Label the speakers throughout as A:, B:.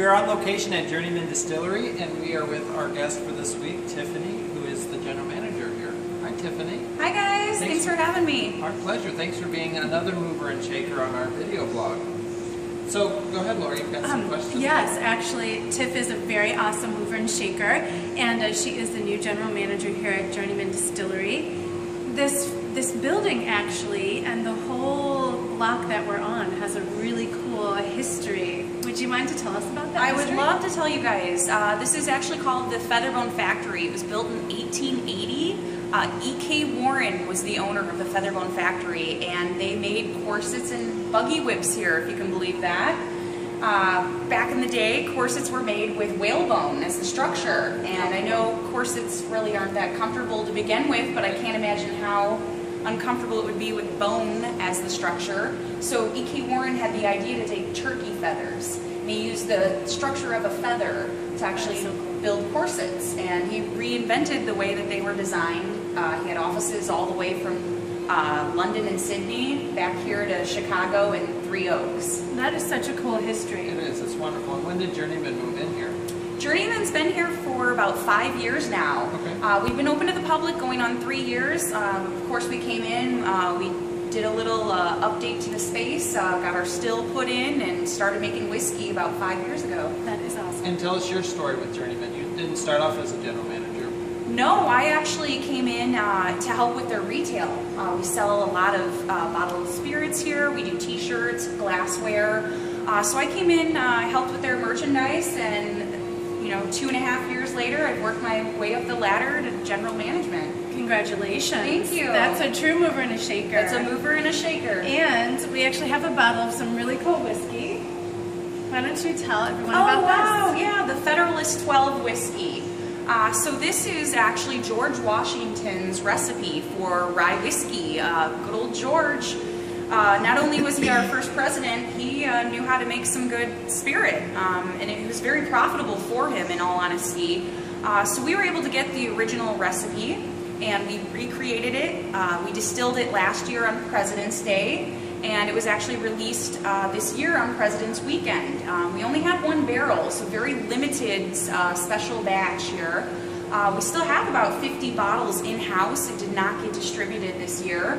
A: We are on location at Journeyman Distillery, and we are with our guest for this week, Tiffany, who is the general manager here. Hi, Tiffany.
B: Hi guys,
A: Thanks
B: thanks,
A: for-
B: having me.
A: Our pleasure. Thanks for being another mover and shaker on our video blog. So, go ahead, Lori. You've got some
C: Um,
A: questions.
C: yes, actually, Tiff is a very awesome mover and shaker, and uh, she is the new general manager here at Journeyman Distillery. This this building actually, and the whole block that we're on, has a really cool history. Would you mind to tell us about that?
B: I would love to tell you guys, uh, this is actually called the Featherbone Factory. It was built in 1880. Uh, E.K. Warren was the owner of the Featherbone Factory, and they made corsets and buggy whips here, if you can believe that. Uh, back in the day, corsets were made with whalebone as the structure, and I know corsets really aren't that comfortable to begin with, but I can't imagine how uncomfortable it would be with bone as the structure. So E.K. Warren had the idea to take turkey feathers, and he used the structure of a feather to actually build corsets, and he reinvented the way that they were designed. Uh, he had offices all the way from uh, London and Sydney back here to Chicago and Three Oaks.
C: That is such a cool history.
A: It is. It's wonderful. And when did Journeyman move in here?
B: Journeyman's been here for about five years now.
A: Okay.
B: Uh, we've been open to the public going on three years. Um, of course, we came in, uh, we did a little uh, update to the space, uh, got our still put in, and started making whiskey about five years ago.
C: That is awesome.
A: And tell us your story with Journeyman. You didn't start off as a general manager.
B: No, I actually came in uh, to help with their retail. Uh, we sell a lot of uh, bottled spirits here. We do T-shirts, glassware. Uh, so I came in, uh, helped with their merchandise, and you know, two and a half years later, I've worked my way up the ladder to general management.
C: Congratulations.
B: Thank you.
C: That's a true mover and a shaker.
B: It's a mover and a shaker.
C: And we actually have a bottle of some really cool whiskey. Why don't you tell everyone
B: Oh
C: about
B: wow,
C: this?
B: yeah, the Federalist 12 whiskey. Uh, so this is actually George Washington's recipe for rye whiskey. Uh, good old George. Uh, not only was he our first president, he uh, knew how to make some good spirit, um, and it was very profitable for him, in all honesty. Uh, so we were able to get the original recipe, and we recreated it. Uh, we distilled it last year on President's Day, and it was actually released uh, this year on President's Weekend. Um, we only had one barrel, so very limited uh, special batch here. We still have about 50 bottles in-house. It did not get distributed this year.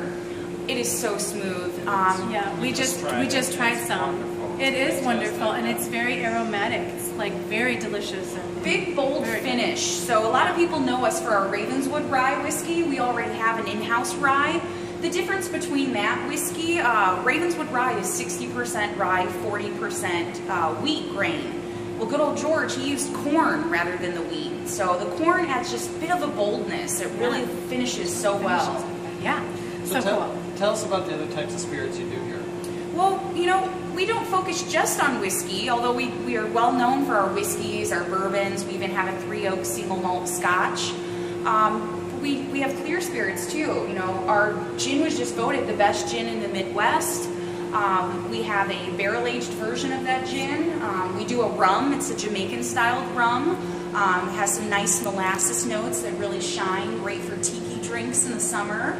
B: It is so smooth. Um,
C: Yeah, we
A: We
C: just
A: just tried
C: we just tried some. It is wonderful and it's very aromatic. It's like very delicious and
B: Big, bold finish. So a lot of people know us for our Ravenswood rye whiskey. We already have an in-house rye. The difference between that whiskey, uh, Ravenswood rye is 60% rye, 40% uh, wheat grain. Well, good old George, he used corn rather than the wheat. So the corn adds just a bit of a boldness. It really finishes so well.
C: Yeah.
A: So,
C: So, cool.
A: Tell us about the other types of spirits you do here.
B: Well, you know, we don't focus just on whiskey, although we, we are well known for our whiskeys, our bourbons. We even have a Three Oak single malt scotch. Um, we, we have clear spirits too. You know, our gin was just voted the best gin in the Midwest. Um, we have a barrel aged version of that gin. Um, we do a rum, it's a Jamaican styled rum. Um, has some nice molasses notes that really shine, great for tiki drinks in the summer.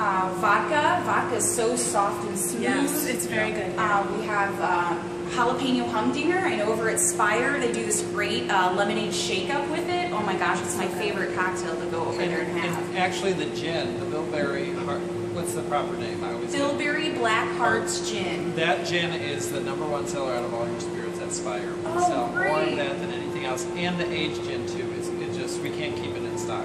B: Uh, vodka, vodka is so soft and smooth.
C: Yes, it's very good.
B: Uh, we have uh, jalapeno humdinger, and over at Spire, they do this great uh, lemonade shake up with it. Oh my gosh, it's my favorite cocktail to go over
A: And,
B: there and have.
A: and actually, the gin, the Bilberry, Heart, what's the proper name? I always
B: Bilberry Black Hearts Gin.
A: That gin is the number one seller out of all your spirits at Spire. We
B: Oh,
A: sell more of that than anything else, and the aged gin too. It's it just we can't keep it in stock.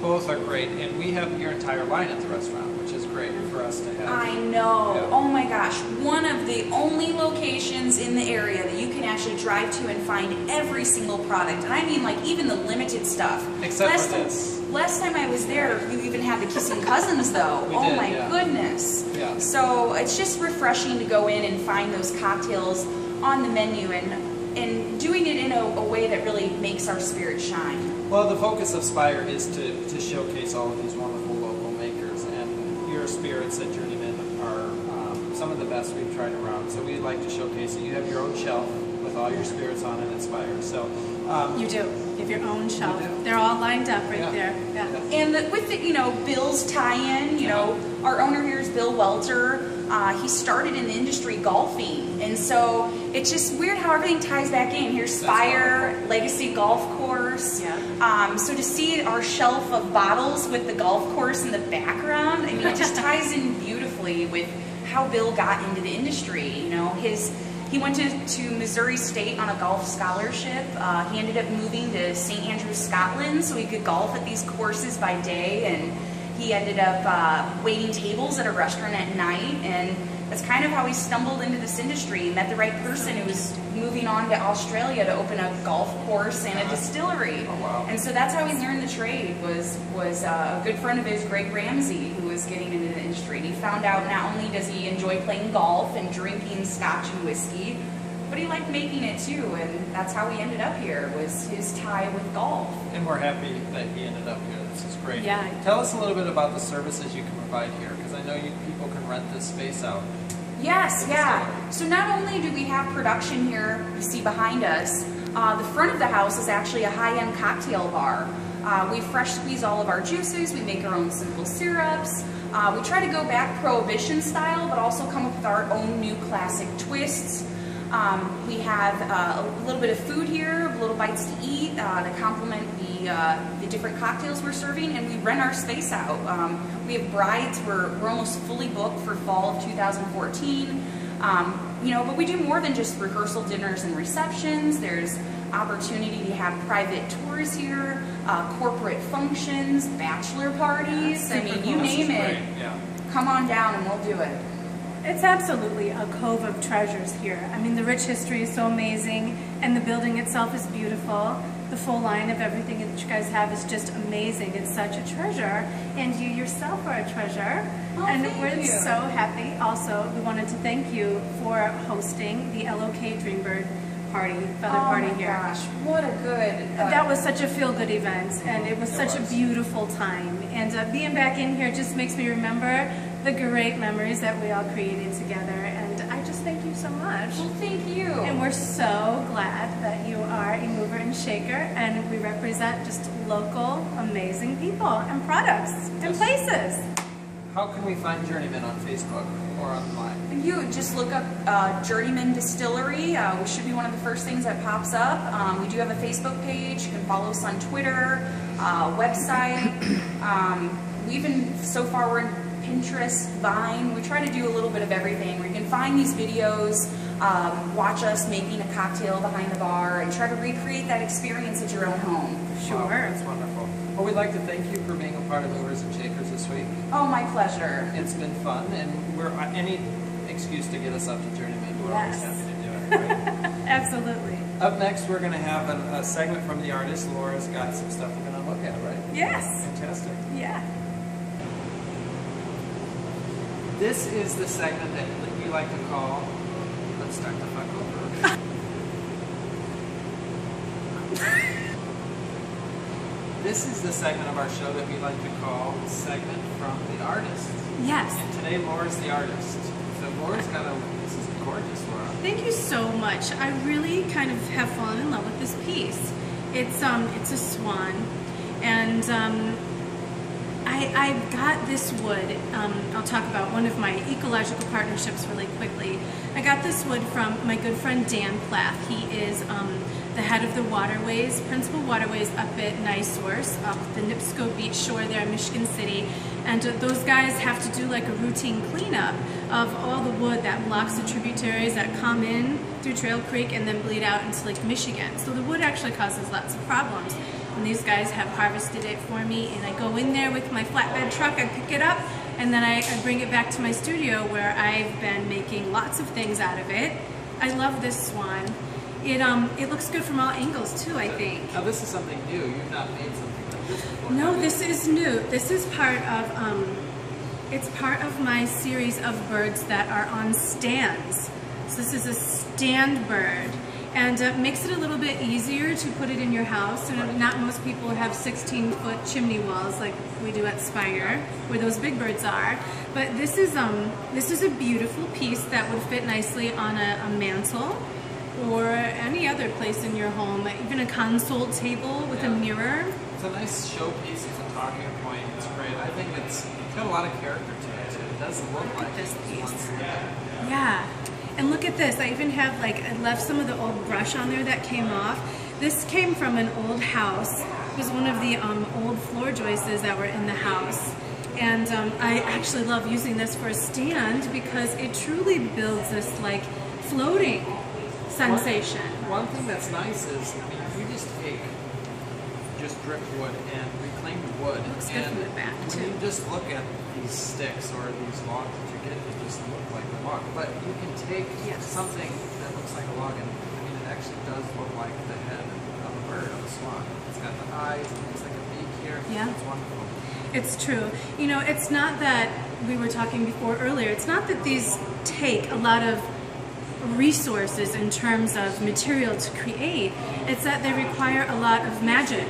A: Both are great, and we have your entire line at the restaurant, which is great for us to have.
B: I know.
A: Yeah.
B: Oh my gosh. One of the only locations in the area that you can actually drive to and find every single product. And I mean like even the limited stuff.
A: Except
B: last
A: for
B: time,
A: this.
B: Last time I was there, you even had the kissing cousins though.
A: We
B: oh
A: did,
B: my
A: yeah.
B: goodness.
A: Yeah.
B: So it's just refreshing to go in and find those cocktails on the menu and and doing it in a, a way that really makes our spirit shine.
A: Well, the focus of Spire is to, to showcase all of these wonderful local makers, and your spirits at Journeyman are um, some of the best we've tried around. So we'd like to showcase it. You have your own shelf with all your spirits on it at Spire. So um,
C: You do. You have your own shelf. They're all lined up right
A: Yeah.
C: there. Yeah.
A: Yeah.
B: And the, with the, you know, Bill's tie-in, you know, our owner here Bill Welter. Uh, he started in the industry golfing, and so it's just weird how everything ties back in. Here's Spire, Legacy Golf Course.
C: Yeah.
B: Um, so to see our shelf of bottles with the golf course in the background, I mean, it just ties in beautifully with how Bill got into the industry. You know, his he went to, to Missouri State on a golf scholarship. Uh, he ended up moving to St. Andrews, Scotland, so he could golf at these courses by day, and he ended up uh, waiting tables at a restaurant at night, and that's kind of how he stumbled into this industry. Met the right person who was moving on to Australia to open a golf course and a distillery.
A: Oh, wow.
B: And so that's how he learned the trade. Was was uh, a good friend of his, Greg Ramsey, who was getting into the industry. And he found out not only does he enjoy playing golf and drinking scotch and whiskey, but he liked making it too. And that's how he ended up here. Was his tie with golf.
A: And we're happy that he ended up here. This is great.
C: Yeah.
A: Tell us a little bit about the services you can provide here, because I know you people can rent this space out.
B: Yes, yeah. So not only do we have production here, you see behind us, uh, the front of the house is actually a high-end cocktail bar. Uh, we fresh squeeze all of our juices, we make our own simple syrups. Uh, we try to go back prohibition style, but also come up with our own new classic twists. Um, we have uh, a little bit of food here, little bites to eat uh, to complement the, uh, the different cocktails we're serving, and we rent our space out. Um, we have brides, we're, we're almost fully booked for fall of 2014. Um, you know, but we do more than just rehearsal dinners and receptions. There's opportunity to have private tours here, uh, corporate functions, bachelor parties. I mean, you name it.
A: great, Yeah.
B: Come on down and we'll do it.
C: It's absolutely a cove of treasures here. I mean, the rich history is so amazing, and the building itself is beautiful. The full line of everything that you guys have is just amazing. It's such a treasure, and you yourself are a treasure.
B: Oh,
C: and we're
B: you.
C: so happy. Also, we wanted to thank you for hosting the LOK Dreambird party, feather
B: oh
C: party
B: my
C: here.
B: gosh, what a good. uh,
C: That was such a feel-good event, and it was
A: It
C: such
A: was.
C: a beautiful time. And uh, being back in here just makes me remember the great memories that we all created together. And I just thank you so much.
B: well, thank you.
C: And we're so glad that you are a mover and shaker, and we represent just local, amazing people and products and
A: Yes.
C: places.
A: How can we find Journeyman on Facebook or online?
B: You just look up uh, Journeyman Distillery. Uh, we should be one of the first things that pops up. Um, we do have a Facebook page. You can follow us on Twitter, uh, website. Um, we even so far we're in Pinterest, Vine. We try to do a little bit of everything. Where you can find these videos, um, watch us making a cocktail behind the bar, and try to recreate that experience at your own home.
A: Wow, that's wonderful. Well, we'd like to thank you for being a part of Movers and Shakers this week.
B: Oh, my pleasure.
A: It's been fun, and we're uh, any excuse to get us up to Journeyman. We're always
C: Yes.
A: happy to do it. Right?
C: Absolutely.
A: up next, we're going to have a, a segment from the artist. Laura's got some stuff we're going to look at, right?
C: Yes.
A: Fantastic.
C: Yeah.
A: This is the segment that we like to call. Let's start the fuck over. this is the segment of our show that we like to call segment from the artist.
C: Yes.
A: And today, Laura's the artist. So Laura's got a. This is gorgeous, Laura.
C: Thank you so much. I really kind of have fallen in love with this piece. It's um, it's a swan, and um, I got this wood. Um, I'll talk about one of my ecological partnerships really quickly. I got this wood from my good friend Dan Plath. He is um, the head of the waterways, principal waterways up at NiSource, up the Nipsco Beach shore there in Michigan City. And uh, those guys have to do like a routine cleanup of all the wood that blocks the tributaries that come in through Trail Creek and then bleed out into Lake Michigan. So the wood actually causes lots of problems. And these guys have harvested it for me and I go in there with my flatbed truck, I pick it up, and then I, I bring it back to my studio where I've been making lots of things out of it. I love this swan. It um it looks good from all angles too, I think.
A: Now this is something new. You've not made something like this before.
C: No, this is new. This is part of um, it's part of my series of birds that are on stands. So this is a stand bird, and uh, makes it a little bit easier to put it in your house. And not most people have 16 foot chimney walls like we do at Spire, where those big birds are. But this is um this is a beautiful piece that would fit nicely on a, a mantle. Or any other place in your home, even a console table with a mirror.
A: It's a nice showpiece. It's a talking point. It's great. I think it's, it's got a lot of character to it. Too. It does look like
C: this piece.
A: one- Yeah.
C: Yeah, And look at this. I even have like I left some of the old brush on there that came off. This came from an old house. It was one of the um, old floor joists that were in the house. And um, I actually love using this for a stand because it truly builds this like floating sensation.
A: One, one thing that's nice is, I mean, if you just take just driftwood and reclaimed wood,
C: Looks good
A: and
C: from the back,
A: when you just look at these sticks or these logs that you get, just look like a log. But you can take
C: Yes.
A: something that looks like a log, and I mean, it actually does look like the head of a bird, of a swan. It's got the eyes, it looks like a beak here.
C: Yeah.
A: It's wonderful.
C: It's true. You know, it's not that we were talking before earlier, it's not that these take a lot of resources in terms of material to create, it's that they require a lot of magic,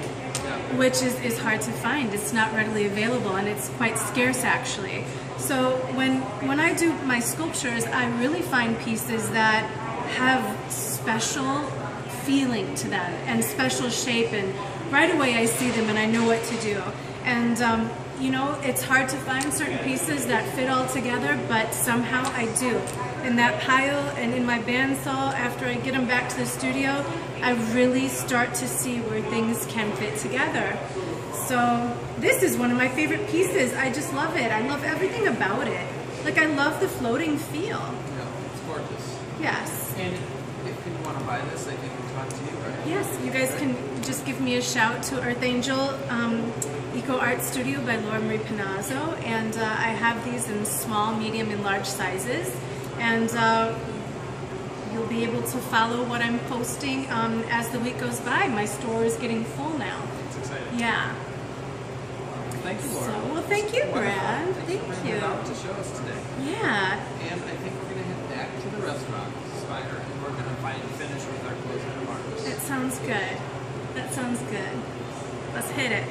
C: which is, is hard to find. It's not readily available and it's quite scarce actually. So when, when I do my sculptures, I really find pieces that have special feeling to them and special shape and right away I see them and I know what to do. And um, you know, it's hard to find certain pieces that fit all together, but somehow I do. In that pile and in my bandsaw, after I get them back to the studio, I really start to see where things can fit together. So this is one of my favorite pieces. I just love it. I love everything about it. Like I love the floating feel.
A: Yeah, it's gorgeous.
C: Yes.
A: And if you want to buy this, they can talk to you, right?
C: Yes, you guys can just give me a shout to Earth Angel um, Eco Art Studio by Laura Marie Panozzo, and uh, I have these in small, medium, and large sizes, and uh, be able to follow what I'm posting um, as the week goes by. My store is getting full now.
A: It's exciting.
C: Yeah.
A: Thank you,
C: So,
A: Laura.
C: well, thank you, Brad. Thank you.
A: out to show us today.
C: Yeah.
A: And I think we're going to head back to the restaurant, Spire, and we're going to find finish with our closing remarks.
C: That sounds good. That sounds good. Let's hit it.